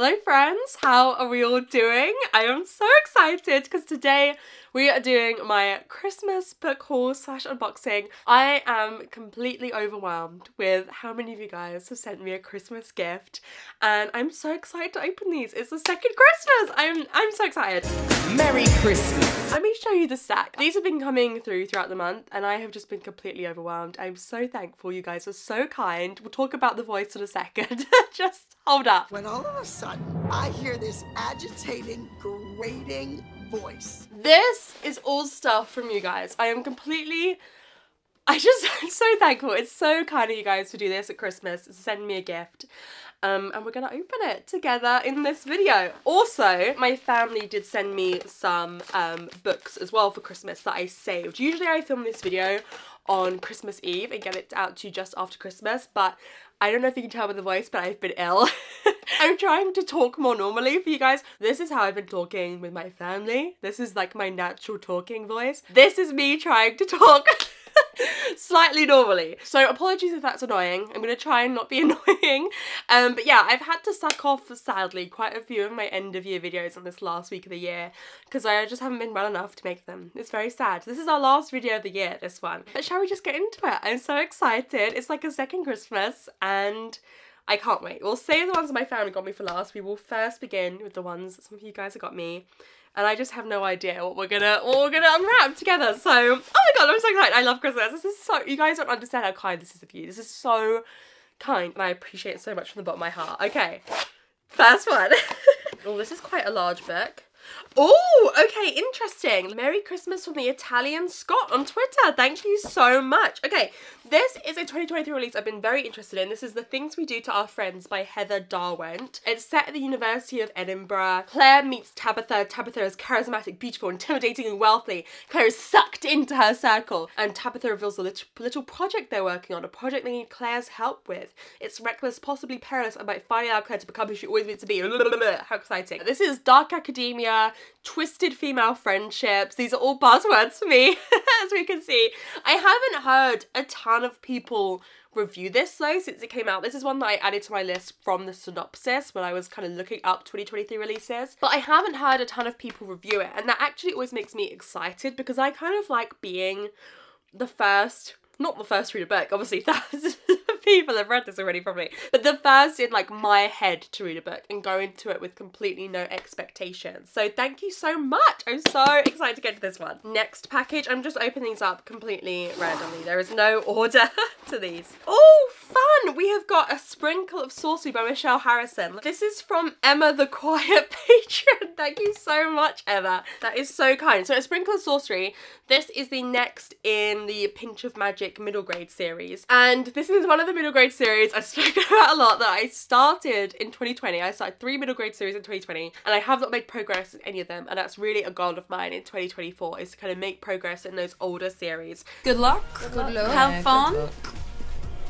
Hello friends, how are we all doing? I am so excited because today we are doing my Christmas book haul slash unboxing. I am completely overwhelmed with how many of you guys have sent me a Christmas gift and I'm so excited to open these. It's the second Christmas! I'm, I'm so excited. Merry Christmas! Let me show you the stack. These have been coming through throughout the month and I have just been completely overwhelmed. I'm so thankful you guys are so kind. We'll talk about the voice in a second. just hold up. When all of a sudden I hear this agitating, grating voice. This is all stuff from you guys. I am completely I just am so thankful. It's so kind of you guys to do this at Christmas, send me a gift. Um, and we're gonna open it together in this video. Also, my family did send me some um, books as well for Christmas that I saved. Usually I film this video on Christmas Eve and get it out to you just after Christmas, but I don't know if you can tell by the voice, but I've been ill. I'm trying to talk more normally for you guys. This is how I've been talking with my family. This is like my natural talking voice. This is me trying to talk slightly normally. So apologies if that's annoying. I'm gonna try and not be annoying. Um, but yeah, I've had to suck off, sadly, quite a few of my end of year videos on this last week of the year because I just haven't been well enough to make them. It's very sad. This is our last video of the year, this one. But shall we just get into it? I'm so excited. It's like a second Christmas and I can't wait. We'll save the ones my family got me for last. We will first begin with the ones that some of you guys have got me and I just have no idea what we're gonna what we're gonna unwrap together. So oh my god, I'm so excited. I love Christmas. This is so you guys don't understand how kind this is of you. This is so kind and I appreciate it so much from the bottom of my heart. Okay. First one. oh, this is quite a large book. Oh, okay, interesting. Merry Christmas from the Italian Scott on Twitter. Thank you so much. Okay, this is a 2023 release I've been very interested in. This is The Things We Do to Our Friends by Heather Darwent. It's set at the University of Edinburgh. Claire meets Tabitha. Tabitha is charismatic, beautiful, intimidating, and wealthy. Claire is sucked into her circle, and Tabitha reveals a little, little project they're working on, a project they need Claire's help with. It's reckless, possibly perilous, and might finally allow Claire to become who she always meant to be. How exciting. This is dark academia, twisted female friendships. These are all buzzwords for me, as we can see. I haven't heard a ton of people review this though since it came out. This is one that I added to my list from the synopsis when I was kind of looking up 2023 releases. But I haven't heard a ton of people review it and that actually always makes me excited because I kind of like being the first not the first to read a book, obviously of people have read this already probably, but the first in like my head to read a book and go into it with completely no expectations. So thank you so much. I'm so excited to get to this one. Next package, I'm just opening these up completely randomly. There is no order to these. Oh, fun! We have got A Sprinkle of Sorcery by Michelle Harrison. This is from Emma the Quiet Patron. Thank you so much, Emma. That is so kind. So A Sprinkle of Sorcery, this is the next in the Pinch of Magic middle grade series. And this is one of the middle grade series I've spoken about a lot that I started in 2020. I started three middle grade series in 2020 and I have not made progress in any of them. And that's really a goal of mine in 2024 is to kind of make progress in those older series. Good luck. Good luck. Have fun.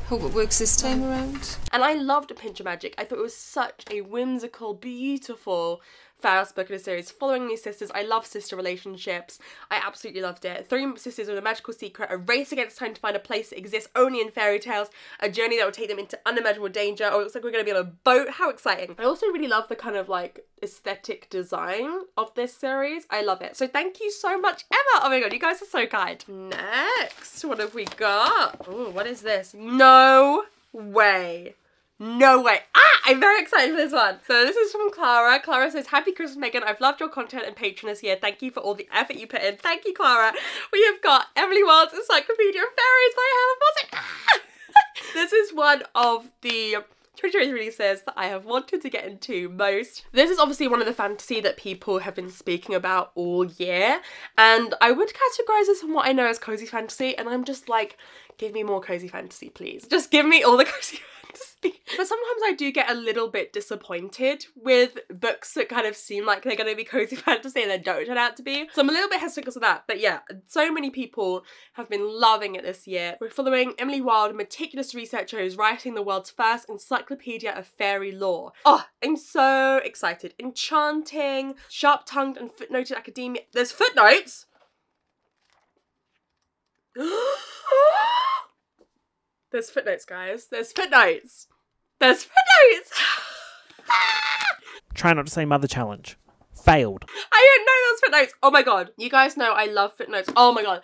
Hope it works this time around. And I loved A Pinch of Magic. I thought it was such a whimsical, beautiful first book in a series following these sisters. I love sister relationships. I absolutely loved it. Three sisters with a magical secret, a race against time to find a place that exists only in fairy tales, a journey that will take them into unimaginable danger. Oh, it looks like we're going to be on a boat. How exciting. I also really love the kind of like aesthetic design of this series. I love it. So thank you so much, Emma. Oh my god, you guys are so kind. Next, what have we got? Oh, what is this? No way. No way. Ah, I'm very excited for this one. So this is from Clara. Clara says, Happy Christmas, Megan. I've loved your content and patroness here. Thank you for all the effort you put in. Thank you, Clara. We have got Emily Wilde's Encyclopedia of Fairies by Hannah Fawcett. Ah! this is one of the 2023 releases that I have wanted to get into most. This is obviously one of the fantasy that people have been speaking about all year. And I would categorize this from what I know as cozy fantasy. And I'm just like, give me more cozy fantasy, please. Just give me all the cozy but sometimes I do get a little bit disappointed with books that kind of seem like they're going to be cozy fantasy and then don't turn out to be. So I'm a little bit hesitant because of that. But yeah, so many people have been loving it this year. We're following Emily Wilde, a meticulous researcher who's writing the world's first encyclopedia of fairy lore. Oh, I'm so excited. Enchanting, sharp-tongued and footnoted academia. There's footnotes? Oh, There's footnotes, guys. There's footnotes. There's footnotes! Try not to say mother challenge. Failed. I didn't know those footnotes. Oh my god. You guys know I love footnotes. Oh my god.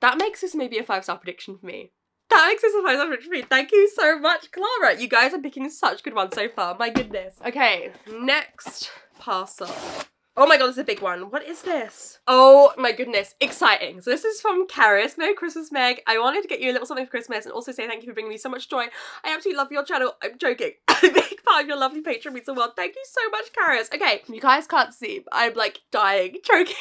That makes this maybe a five star prediction for me. That makes this a five star prediction for me. Thank you so much, Clara. You guys are picking such good ones so far. My goodness. Okay, next parcel. Oh my god, this is a big one. What is this? Oh my goodness, exciting. So this is from Karis. Merry Christmas, Meg. I wanted to get you a little something for Christmas and also say thank you for bringing me so much joy. I absolutely love your channel. I'm joking. I'm a big fan of your lovely Patreon means the world. Thank you so much, Karis. Okay, you guys can't see, I'm like dying, choking.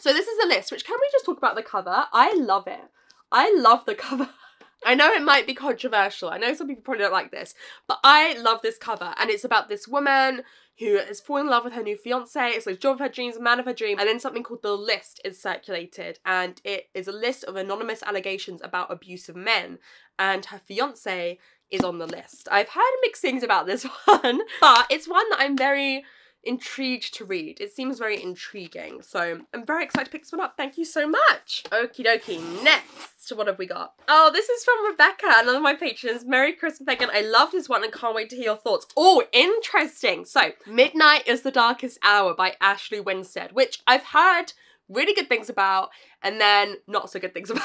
so this is a list, which can we just talk about the cover? I love it. I love the cover. I know it might be controversial. I know some people probably don't like this, but I love this cover. And it's about this woman who is falling in love with her new fiance. It's like job of her dreams, man of her dream. And then something called The List is circulated. And it is a list of anonymous allegations about abusive men. And her fiance is on the list. I've heard mixed things about this one, but it's one that I'm very intrigued to read. It seems very intriguing. So I'm very excited to pick this one up. Thank you so much. Okie dokie. Next, what have we got? Oh, this is from Rebecca, another of my patrons. Merry Christmas, Megan. I love this one and can't wait to hear your thoughts. Oh, interesting. So, Midnight is the Darkest Hour by Ashley Winstead, which I've heard really good things about and then not so good things about.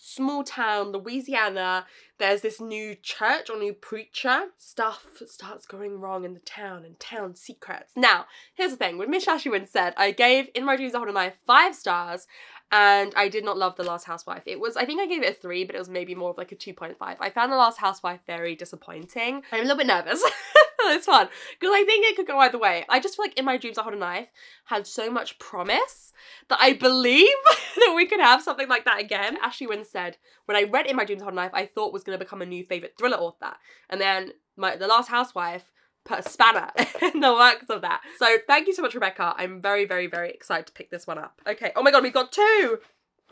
Small town, Louisiana, there's this new church or new preacher. Stuff starts going wrong in the town and town secrets. Now, here's the thing. With Miss Ashley said, I gave In My Dreams I Hold Knife five stars and I did not love The Last Housewife. It was, I think I gave it a three, but it was maybe more of like a 2.5. I found The Last Housewife very disappointing. I'm a little bit nervous this one because I think it could go either way. I just feel like In My Dreams I Hold a Knife had so much promise that I believe that we could have something like that again. Ashley said when I read In My Dreams I Hold a Knife, I thought was going to become a new favourite thriller author. And then my The Last Housewife put a spanner in the works of that. So thank you so much, Rebecca. I'm very, very, very excited to pick this one up. Okay. Oh my god, we've got two.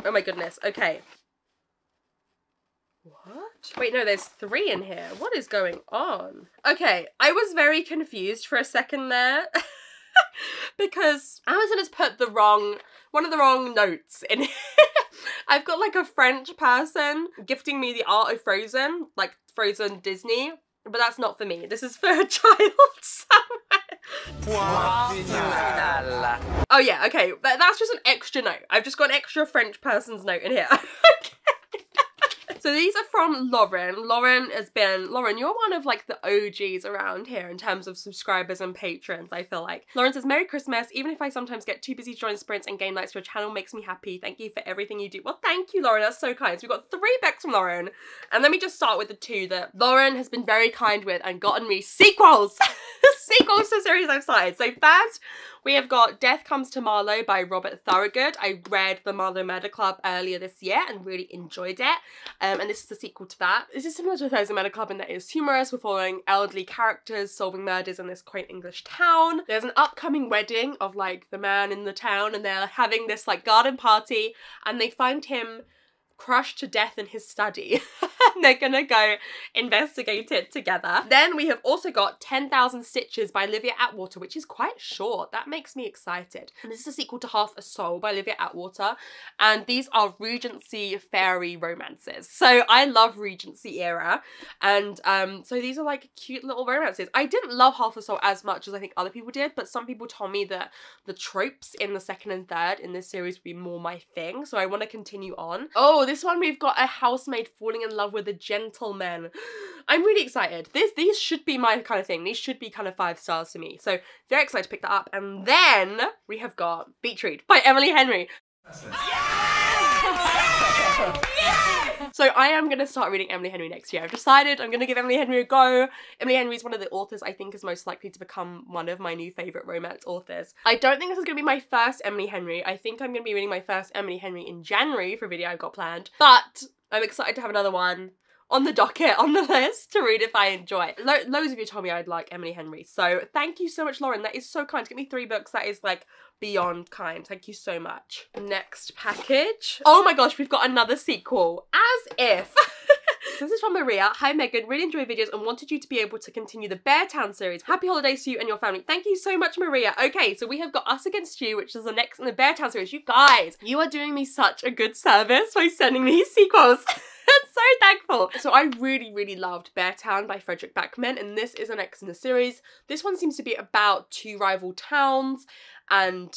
Oh my goodness. Okay. What? Wait, no, there's three in here. What is going on? Okay, I was very confused for a second there. because Amazon has put the wrong, one of the wrong notes in here. I've got like a French person gifting me the art of Frozen, like Frozen Disney, but that's not for me. This is for a child somewhere. Oh yeah, okay. That, that's just an extra note. I've just got an extra French person's note in here. So these are from Lauren. Lauren has been, Lauren, you're one of like the OGs around here in terms of subscribers and patrons, I feel like. Lauren says, Merry Christmas. Even if I sometimes get too busy join sprints and game nights, your channel makes me happy. Thank you for everything you do. Well, thank you, Lauren. That's so kind. So we've got three backs from Lauren. And let me just start with the two that Lauren has been very kind with and gotten me sequels. sequels to series I've started. So first, we have got Death Comes to Marlow by Robert Thorogood. I read The Marlow Murder Club earlier this year and really enjoyed it. Um, and this is the sequel to that. This is similar to Thursday Murder Club in that it's humorous. We're following elderly characters solving murders in this quaint English town. There's an upcoming wedding of like the man in the town and they're having this like garden party and they find him crushed to death in his study. and they're gonna go investigate it together. Then we have also got 10,000 Stitches by Olivia Atwater, which is quite short. That makes me excited. And this is a sequel to Half a Soul by Olivia Atwater. And these are Regency fairy romances. So I love Regency era. And um, so these are like cute little romances. I didn't love Half a Soul as much as I think other people did, but some people told me that the tropes in the second and third in this series would be more my thing. So I want to continue on. Oh, this one we've got a housemaid falling in love with a gentleman. I'm really excited. This These should be my kind of thing. These should be kind of five stars to me. So very excited to pick that up. And then we have got Beach Read by Emily Henry. So I am going to start reading Emily Henry next year. I've decided I'm going to give Emily Henry a go. Emily Henry is one of the authors I think is most likely to become one of my new favourite romance authors. I don't think this is going to be my first Emily Henry. I think I'm going to be reading my first Emily Henry in January for a video I've got planned. But I'm excited to have another one on the docket, on the list to read if I enjoy. Lo loads of you told me I'd like Emily Henry. So thank you so much, Lauren. That is so kind to get me three books. That is like beyond kind. Thank you so much. Next package. Oh my gosh, we've got another sequel. As if. this is from Maria. Hi Megan, really enjoy videos and wanted you to be able to continue the Beartown series. Happy holidays to you and your family. Thank you so much, Maria. Okay, so we have got Us Against You, which is the next in the Beartown series. You guys, you are doing me such a good service by sending me sequels. so thankful. So I really, really loved Beartown by Fredrik Backman, and this is the next in the series. This one seems to be about two rival towns, and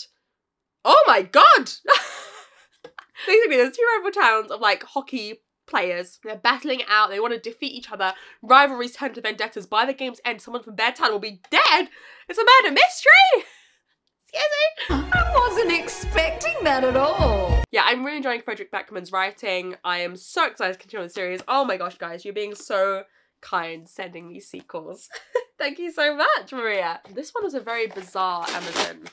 oh my god! Basically, there's two rival towns of like hockey players. They're battling out. They want to defeat each other. Rivalries turn to vendettas. By the game's end, someone from Beartown will be dead. It's a murder mystery. Excuse me. I wasn't expecting that at all. Yeah, I'm really enjoying Fredrik Backman's writing. I am so excited to continue on the series. Oh my gosh, guys, you're being so kind sending these sequels. Thank you so much, Maria. This one was a very bizarre Amazon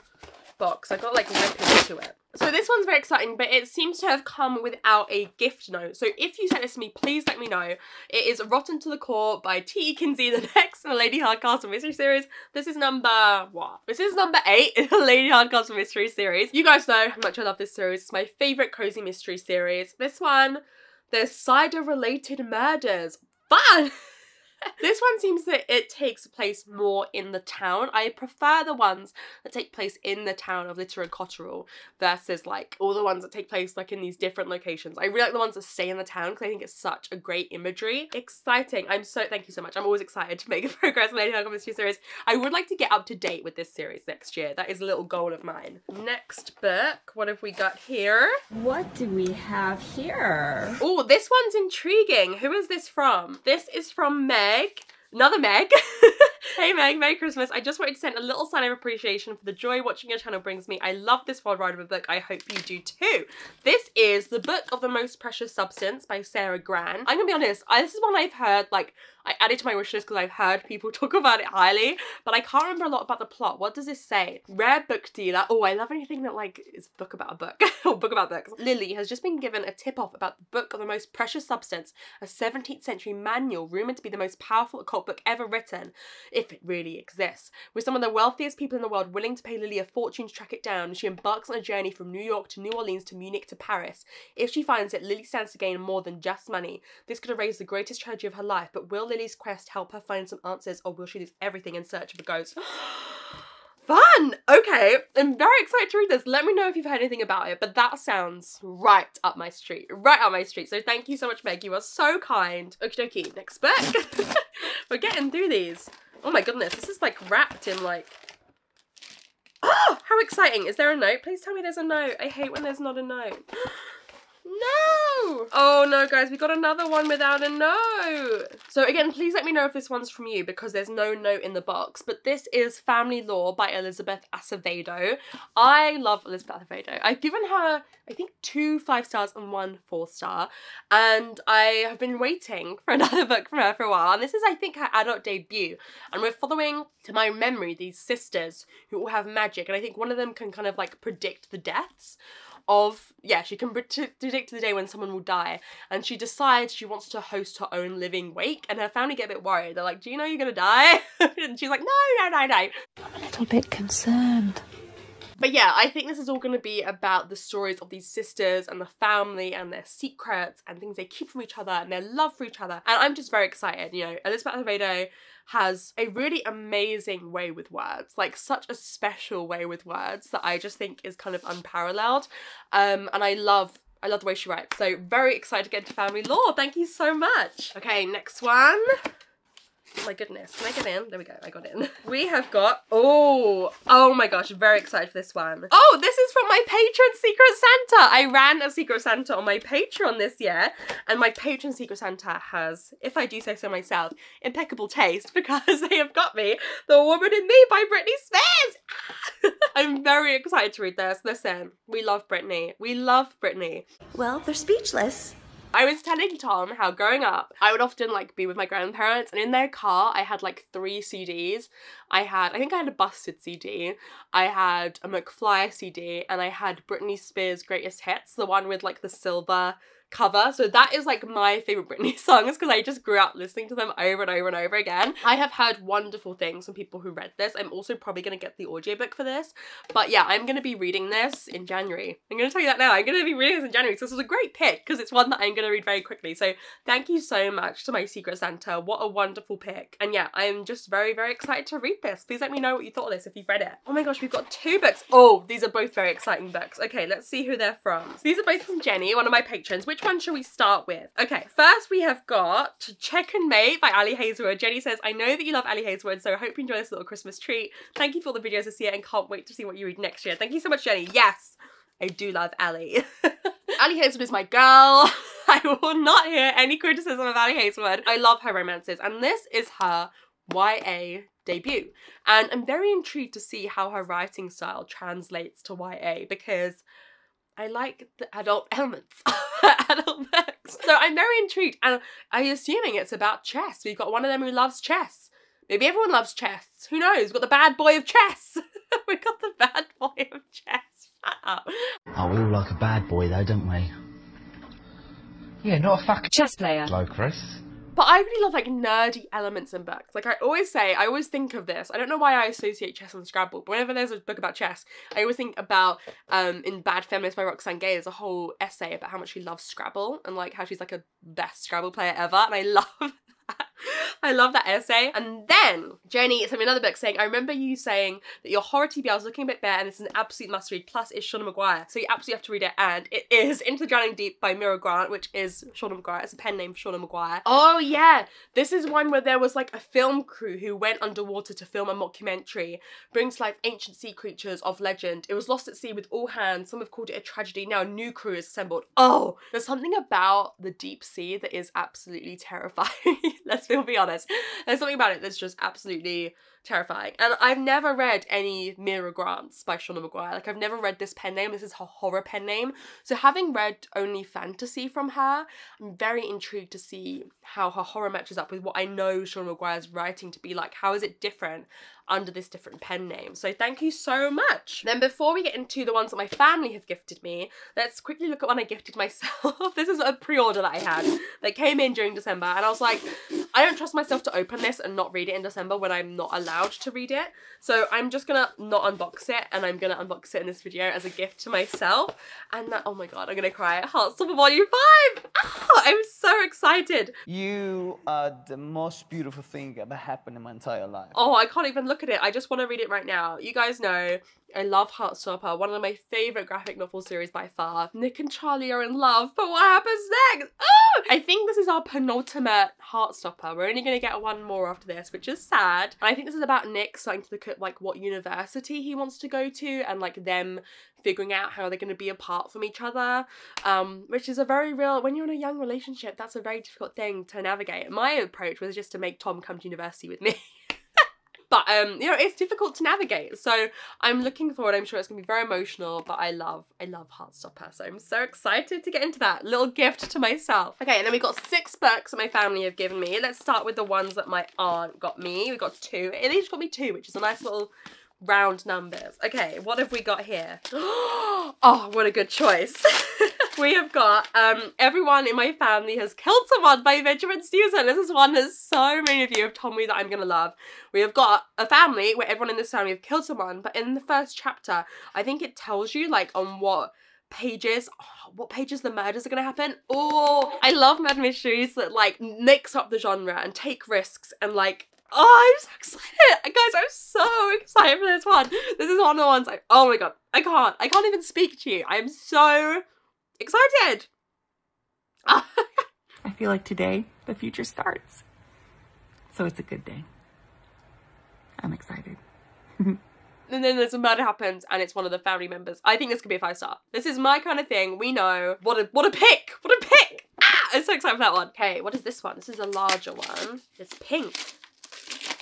box. I got like ripped into it. So this one's very exciting, but it seems to have come without a gift note. So if you sent this to me, please let me know. It is Rotten to the Core by T.E. Kinsey, the next in the Lady Hardcastle Mystery Series. This is number, what? This is number eight in the Lady Hardcastle Mystery Series. You guys know how much I love this series. It's my favourite cozy mystery series. This one, there's cider-related murders. Fun! this one seems that it takes place more in the town. I prefer the ones that take place in the town of Littleton Cotterell versus like all the ones that take place like in these different locations. I really like the ones that stay in the town because I think it's such a great imagery. Exciting. I'm so thank you so much. I'm always excited to make a progress in Lady Hardcastle Mystery Series. I would like to get up to date with this series next year. That is a little goal of mine. Next book. What have we got here? What do we have here? Oh, this one's intriguing. Who is this from? This is from Meg. Another Meg. hey Meg, Merry Christmas. I just wanted to send a little sign of appreciation for the joy watching your channel brings me. I love this Wild Ride of a book. I hope you do too. This is The Book of the Most Precious Substance by Sara Gran. I'm gonna be honest, I, this is one I've heard, like, I added to my wish list because I've heard people talk about it highly, but I can't remember a lot about the plot. What does this say? Rare book dealer. Oh, I love anything that like is book about a book or book about books. Lily has just been given a tip off about the book of the most precious substance, a 17th century manual rumored to be the most powerful occult book ever written, if it really exists. With some of the wealthiest people in the world willing to pay Lily a fortune to track it down, she embarks on a journey from New York to New Orleans to Munich to Paris. If she finds it, Lily stands to gain more than just money. This could erase the greatest tragedy of her life, but will Lily's quest help her find some answers or will she lose everything in search of a ghost? Fun! Okay, I'm very excited to read this. Let me know if you've heard anything about it, but that sounds right up my street. Right up my street. So thank you so much, Meg. You are so kind. Okie dokie, next book. We're getting through these. Oh my goodness, this is like wrapped in like... Oh, how exciting. Is there a note? Please tell me there's a note. I hate when there's not a note. No! Oh no, guys, we got another one without a note. So again, please let me know if this one's from you because there's no note in the box. But this is Family Law by Elizabeth Acevedo. I love Elizabeth Acevedo. I've given her, I think, two five stars and one four star. And I have been waiting for another book from her for a while. And this is, I think, her adult debut. And we're following, to my memory, these sisters who all have magic. And I think one of them can kind of like predict the deaths of yeah she can predict the day when someone will die and she decides she wants to host her own living wake and her family get a bit worried. They're like do you know you're gonna die? And she's like no no no no. I'm a little bit concerned. But yeah i think this is all going to be about the stories of these sisters and the family and their secrets and things they keep from each other and their love for each other and i'm just very excited you know elizabeth Acevedo has a really amazing way with words, like such a special way with words that I just think is kind of unparalleled. Um, and I love I love the way she writes. So very excited to get into family law. Thank you so much. Okay, next one. Oh my goodness. Can I get in? There we go. I got in. We have got, oh, oh my gosh. Very excited for this one. Oh, this is from my patron Secret Santa. I ran a Secret Santa on my Patreon this year. And my patron Secret Santa has, if I do say so myself, impeccable taste because they have got me The Woman in Me by Britney Spears. Ah! I'm very excited to read this. Listen, we love Britney. We love Britney. Well, they're speechless. I was telling Tom how growing up, I would often like be with my grandparents and in their car I had like three CDs. I had, I think I had a Busted CD, I had a McFly CD, and I had Britney Spears' Greatest Hits, the one with like the silver cover. So that is like my favorite Britney songs because I just grew up listening to them over and over and over again. I have heard wonderful things from people who read this. I'm also probably going to get the audiobook for this. But yeah, I'm going to be reading this in January. I'm going to tell you that now. I'm going to be reading this in January. So this is a great pick because it's one that I'm going to read very quickly. So thank you so much to my Secret Santa. What a wonderful pick. And yeah, I'm just very, very excited to read this. Please let me know what you thought of this if you've read it. Oh my gosh, we've got two books. Oh, these are both very exciting books. Okay, let's see who they're from. So these are both from Jenny, one of my patrons, which which one should we start with? Okay, first we have got Check and Mate by Ali Hazelwood. Jenny says, I know that you love Ali Hazelwood, so I hope you enjoy this little Christmas treat. Thank you for all the videos this year and can't wait to see what you read next year. Thank you so much, Jenny. Yes, I do love Ali. Ali Hazelwood is my girl. I will not hear any criticism of Ali Hazelwood. I love her romances, and this is her YA debut. And I'm very intrigued to see how her writing style translates to YA because I like the adult elements adult books. So I'm very intrigued and I'm assuming it's about chess. We've got one of them who loves chess. Maybe everyone loves chess. Who knows? We've got the bad boy of chess. We've got the bad boy of chess. Shut up. Oh, we all like a bad boy though, don't we? Yeah, not a fuck Chess player. Hello, Chris. But I really love like nerdy elements in books. Like I always say, I always think of this. I don't know why I associate chess and Scrabble, but whenever there's a book about chess, I always think about um in Bad Feminist by Roxane Gay, there's a whole essay about how much she loves Scrabble and like how she's like a best Scrabble player ever. And I love I love that essay. And then Jenny sent me another book saying, I remember you saying that your horror TBR was looking a bit bare and it's an absolute must read. Plus, it's Seanan McGuire. So you absolutely have to read it. And it is Into the Drowning Deep by Mira Grant, which is Seanan McGuire. It's a pen name Seanan McGuire. Oh, yeah. This is one where there was like a film crew who went underwater to film a mockumentary, brings to life ancient sea creatures of legend. It was lost at sea with all hands. Some have called it a tragedy. Now a new crew is assembled. Oh, there's something about the deep sea that is absolutely terrifying. Let's be honest. There's something about it that's just absolutely terrifying. And I've never read any Mira Grants by Seanan McGuire. Like I've never read this pen name. This is her horror pen name. So having read only fantasy from her, I'm very intrigued to see how her horror matches up with what I know Seanan McGuire's writing to be like. How is it different under this different pen name? So thank you so much. Then before we get into the ones that my family have gifted me, let's quickly look at one I gifted myself. this is a pre-order that I had that came in during December and I was like, I don't trust myself to open this and not read it in December when I'm not allowed to read it. So I'm just gonna not unbox it and I'm gonna unbox it in this video as a gift to myself. And that, oh my god, I'm gonna cry. Heartstopper Volume 5! Oh, ah, I'm so excited. You are the most beautiful thing ever happened in my entire life. Oh, I can't even look at it. I just want to read it right now. You guys know I love Heartstopper, one of my favourite graphic novel series by far. Nick and Charlie are in love, but what happens next? Oh! I think this is our penultimate Heartstopper. We're only going to get one more after this, which is sad. And I think this is about Nick starting to look at like what university he wants to go to and like them figuring out how they're going to be apart from each other, um, which is a very real, when you're in a young relationship, that's a very difficult thing to navigate. My approach was just to make Tom come to university with me. but um you know it's difficult to navigate. So i'm looking forward. I'm sure it's gonna be very emotional but i love i love heartstopper. So i'm so excited to get into that little gift to myself. Okay and then we got six books that my family have given me. Let's start with the ones that my aunt got me. We got two they each got me two which is a nice little round numbers. Okay what have we got here? Oh what a good choice we have got um everyone in my family has killed someone by benjamin stevenson this is one that so many of you have told me that i'm gonna love we have got a family where everyone in this family have killed someone but in the first chapter i think it tells you like on what pages oh, what pages the murders are gonna happen oh i love murder mysteries that like mix up the genre and take risks and like Oh, I'm so excited. Guys, I'm so excited for this one. This is one of the ones I, oh my god, I can't. I can't even speak to you. I'm so excited. I feel like today the future starts. So it's a good day. I'm excited. and then there's a murder happens and it's one of the family members. I think this could be a five star. This is my kind of thing. We know. What a what a pick. What a pick. Ah, I'm so excited for that one. Okay, what is this one? This is a larger one. It's pink.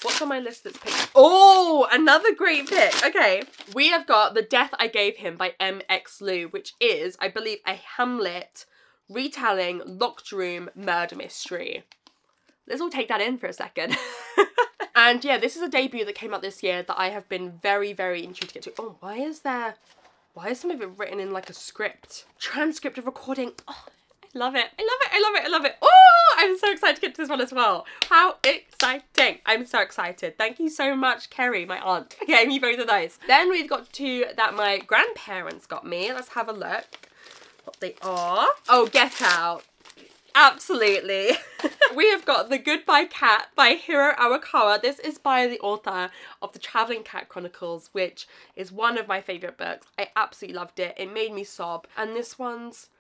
What's on my list that's picked? Oh, another great pick. Okay, we have got The Death I Gave Him by Em X. Liu, which is, I believe, a Hamlet retelling locked room murder mystery. Let's all take that in for a second. and yeah, this is a debut that came out this year that I have been very, very intrigued to get to. Oh, why is there, why is some of it written in like a script? Transcript of recording. Oh, I love it. I love it. I love it. I love it. Oh, I'm so excited to get to this one as well. How exciting. I'm so excited. Thank you so much, Kerry, my aunt, for getting me both of those. Then we've got two that my grandparents got me. Let's have a look what they are. Oh, Get Out. Absolutely. we have got The Goodbye Cat by Hiro Arikawa. This is by the author of The Travelling Cat Chronicles, which is one of my favourite books. I absolutely loved it. It made me sob. And this one's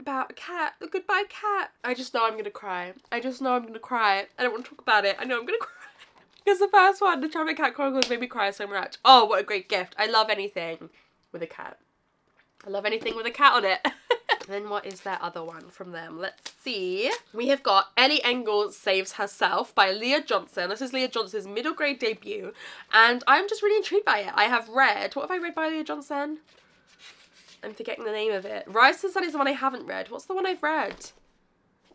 about a cat, a goodbye cat. I just know I'm gonna cry. I just know I'm gonna cry. I don't want to talk about it. I know I'm gonna cry. Because the first one, the Charming Cat Chronicles, made me cry so much. Oh, what a great gift. I love anything with a cat. I love anything with a cat on it. then what is that other one from them? Let's see. We have got Ellie Engle Saves Herself by Leah Johnson. This is Leah Johnson's middle grade debut. And I'm just really intrigued by it. I have read, what have I read by Leah Johnson? I'm forgetting the name of it. Rise to the Sun is the one I haven't read. What's the one I've read?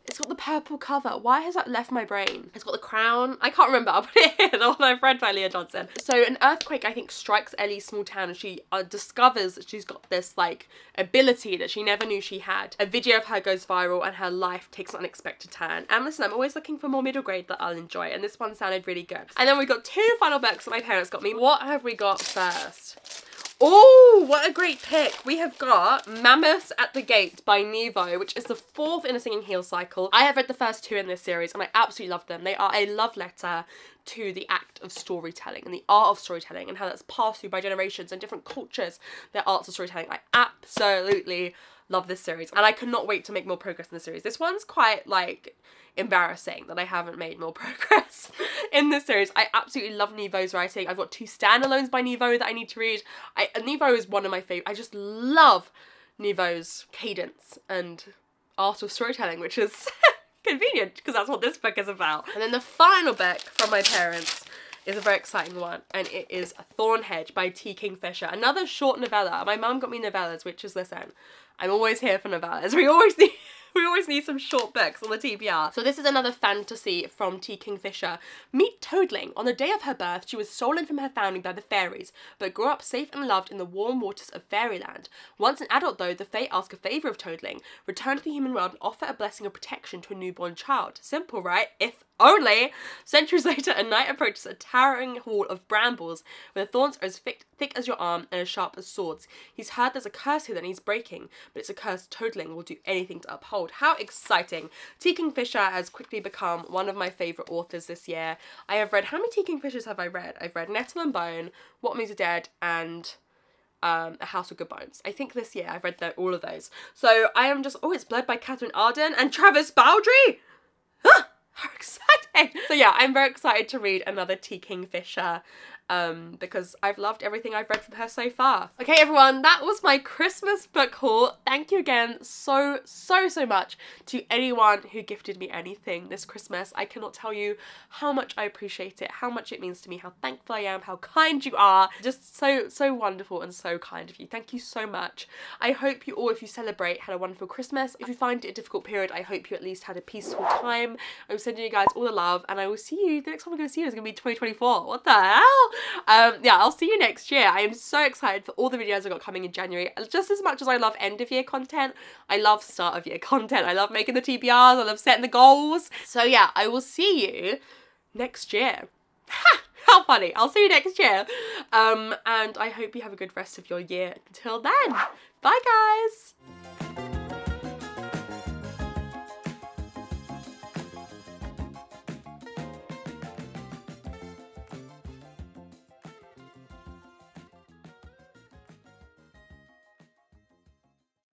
It's got the purple cover. Why has that left my brain? It's got the crown. I can't remember. I'll put it here. The one I've read by Leah Johnson. So an earthquake, I think, strikes Ellie's small town and she uh, discovers that she's got this, like, ability that she never knew she had. A video of her goes viral and her life takes an unexpected turn. And listen, I'm always looking for more middle grade that I'll enjoy. And this one sounded really good. And then we've got two final books that my parents got me. What have we got first? Oh, what a great pick. We have got Mammoths at the Gate by Nghi Vo, which is the fourth in a Singing Hills cycle. I have read the first two in this series and I absolutely love them. They are a love letter to the act of storytelling and the art of storytelling and how that's passed through by generations and different cultures, their arts of storytelling. I absolutely love this series and I cannot wait to make more progress in the series. This one's quite like embarrassing that I haven't made more progress in this series. I absolutely love Nghi Vo's writing. I've got two standalones by Nghi Vo that I need to read. I, Nghi Vo is one of my favourite. I just love Nghi Vo's cadence and art of storytelling, which is convenient because that's what this book is about. And then the final book from my parents is a very exciting one and it is Thornhedge by T. Kingfisher. Another short novella. My mum got me novellas, which is, listen, I'm always here for novellas. We always need we always need some short books on the TBR. So this is another fantasy from T. Kingfisher. Meet Toadling. On the day of her birth, she was stolen from her family by the fairies, but grew up safe and loved in the warm waters of fairyland. Once an adult though, the Fae ask a favour of Toadling, return to the human world and offer a blessing of protection to a newborn child. Simple, right? If only! Centuries later, a knight approaches a towering hall of brambles, where the thorns are as thick, thick as your arm and as sharp as swords. He's heard there's a curse here that needs breaking, but it's a curse Toadling will do anything to uphold. How exciting! T. Kingfisher has quickly become one of my favourite authors this year. I have read, how many T. Kingfishers have I read? I've read Nettle and Bone, What Moves Are Dead, and um, A House of Good Bones. I think this year I've read the, all of those. So I am just, oh, it's Blood by Katherine Arden and Travis Baldree! How exciting! So yeah, I'm very excited to read another T. Kingfisher um, because I've loved everything I've read from her so far. Okay everyone, that was my Christmas book haul. Thank you again so, so, so much to anyone who gifted me anything this Christmas. I cannot tell you how much I appreciate it, how much it means to me, how thankful I am, how kind you are. Just so, so wonderful and so kind of you. Thank you so much. I hope you all, if you celebrate, had a wonderful Christmas. If you find it a difficult period, I hope you at least had a peaceful time. I'm sending you guys all the love and I will see you, the next time I'm going to see you is going to be 2024. What the hell? Um, yeah, I'll see you next year. I am so excited for all the videos I've got coming in January. Just as much as I love end of year content, I love start of year content. I love making the TBRs, I love setting the goals. So yeah, I will see you next year. How funny. I'll see you next year. Um, and I hope you have a good rest of your year. Until then, bye guys.